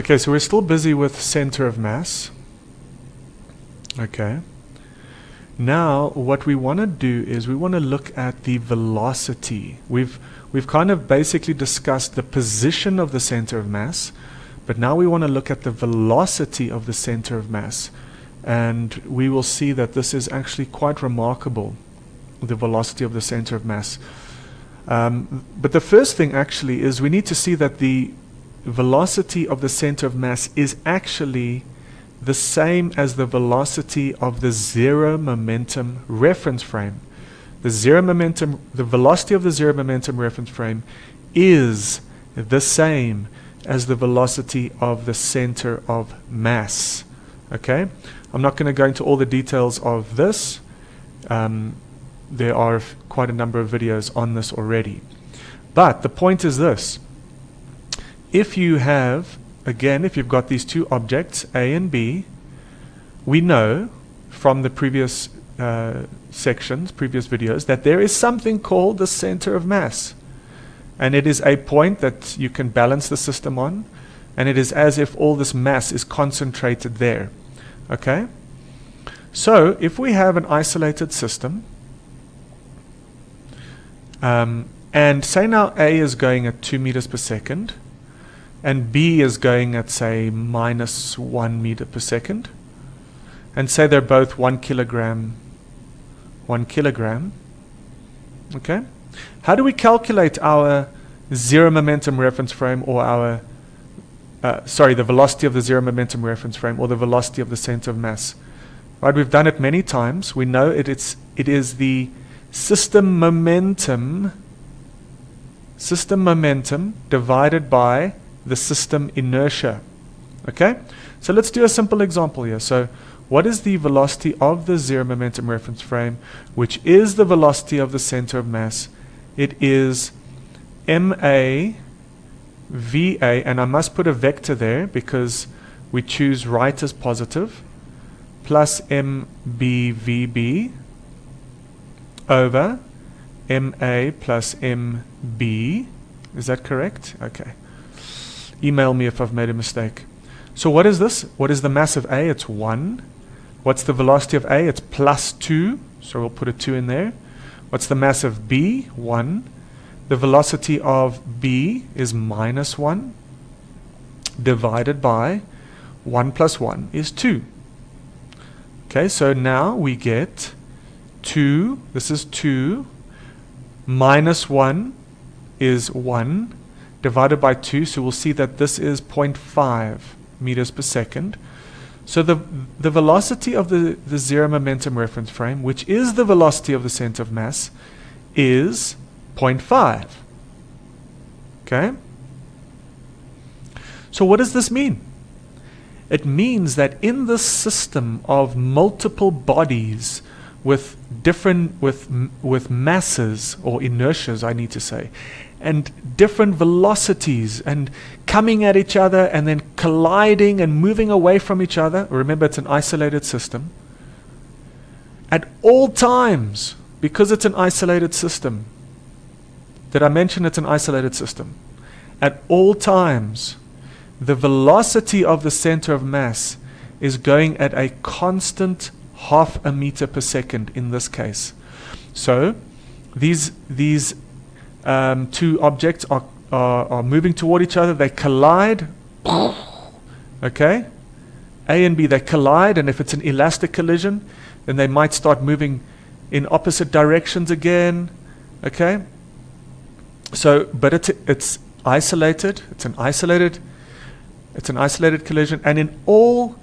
Okay, so we're still busy with center of mass. Okay. Now, what we want to do is we want to look at the velocity. We've we've kind of basically discussed the position of the center of mass, but now we want to look at the velocity of the center of mass. And we will see that this is actually quite remarkable, the velocity of the center of mass. Um, but the first thing actually is we need to see that the velocity of the center of mass is actually the same as the velocity of the zero momentum reference frame. The zero momentum, the velocity of the zero momentum reference frame is the same as the velocity of the center of mass. Okay? I'm not going to go into all the details of this. Um, there are quite a number of videos on this already. But the point is this. If you have again, if you've got these two objects, A and B, we know from the previous uh, sections, previous videos, that there is something called the center of mass. And it is a point that you can balance the system on, and it is as if all this mass is concentrated there. Okay? So, if we have an isolated system, um, and say now A is going at 2 meters per second, and B is going at say minus one meter per second, and say they're both one kilogram, one kilogram, okay? How do we calculate our zero momentum reference frame or our, uh, sorry, the velocity of the zero momentum reference frame or the velocity of the center of mass? Right, we've done it many times. We know it, it's, it is the system momentum, system momentum divided by the system inertia. Okay? So let's do a simple example here. So what is the velocity of the zero momentum reference frame, which is the velocity of the center of mass? It is ma va, and I must put a vector there because we choose right as positive, plus mbvb over ma plus mb. Is that correct? Okay. Email me if I've made a mistake. So what is this? What is the mass of A? It's 1. What's the velocity of A? It's plus 2. So we'll put a 2 in there. What's the mass of B? 1. The velocity of B is minus 1 divided by 1 plus 1 is 2. Okay, so now we get 2, this is 2, minus 1 is 1, divided by 2, so we'll see that this is 0.5 meters per second. So the, the velocity of the, the zero momentum reference frame, which is the velocity of the center of mass, is 0.5. Okay? So what does this mean? It means that in this system of multiple bodies with different with with masses or inertias I need to say and different velocities and coming at each other and then colliding and moving away from each other. Remember, it's an isolated system. At all times, because it's an isolated system, did I mention it's an isolated system? At all times, the velocity of the center of mass is going at a constant half a meter per second in this case. So, these, these um, two objects are, are, are moving toward each other, they collide. okay? A and B, they collide, and if it's an elastic collision, then they might start moving in opposite directions again. Okay? So, but it's, it's isolated, it's an isolated, it's an isolated collision, and in all,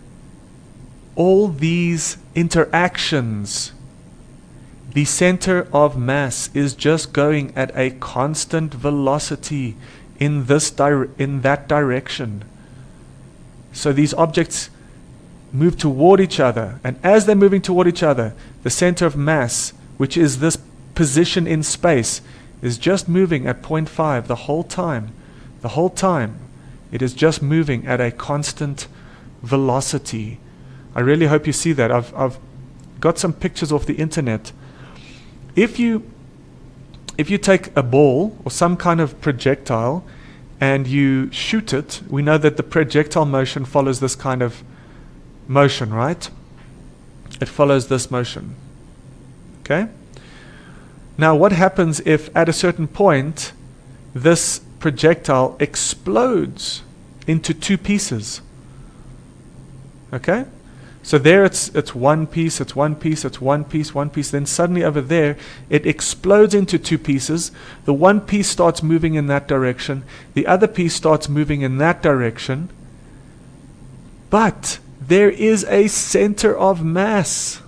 all these interactions, the center of mass is just going at a constant velocity in this in that direction. So these objects move toward each other, and as they're moving toward each other, the center of mass, which is this position in space, is just moving at 0.5 the whole time. The whole time, it is just moving at a constant velocity. I really hope you see that. I've, I've got some pictures off the internet if you if you take a ball or some kind of projectile and you shoot it, we know that the projectile motion follows this kind of motion, right? It follows this motion. Okay? Now, what happens if at a certain point this projectile explodes into two pieces? Okay? So there it's, it's one piece, it's one piece, it's one piece, one piece. Then suddenly over there, it explodes into two pieces. The one piece starts moving in that direction, the other piece starts moving in that direction. But there is a center of mass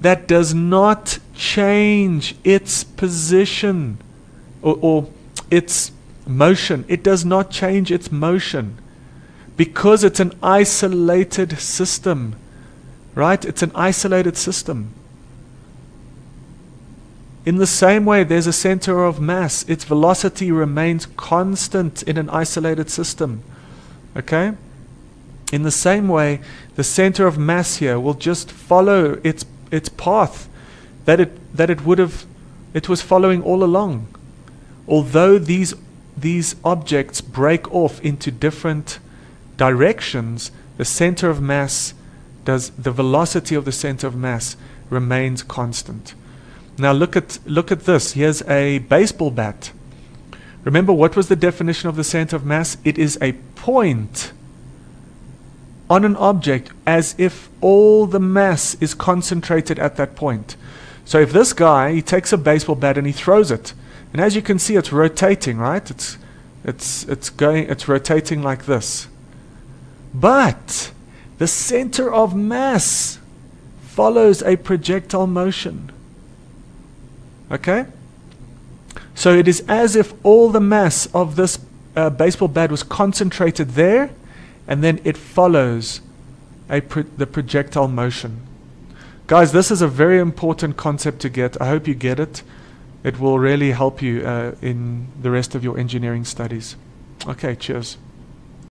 that does not change its position or, or its motion. It does not change its motion because it's an isolated system. Right? It's an isolated system. In the same way, there's a center of mass. Its velocity remains constant in an isolated system. Okay? In the same way, the center of mass here will just follow its, its path that it, that it would have, it was following all along. Although these, these objects break off into different directions, the center of mass does the velocity of the center of mass remains constant. Now look at look at this. Here's a baseball bat. Remember what was the definition of the center of mass? It is a point on an object as if all the mass is concentrated at that point. So if this guy he takes a baseball bat and he throws it, and as you can see it's rotating, right? It's it's it's going it's rotating like this. But the center of mass follows a projectile motion. Okay? So it is as if all the mass of this uh, baseball bat was concentrated there, and then it follows pro- the projectile motion. Guys, this is a very important concept to get. I hope you get it. It will really help you uh, in the rest of your engineering studies. Okay, cheers.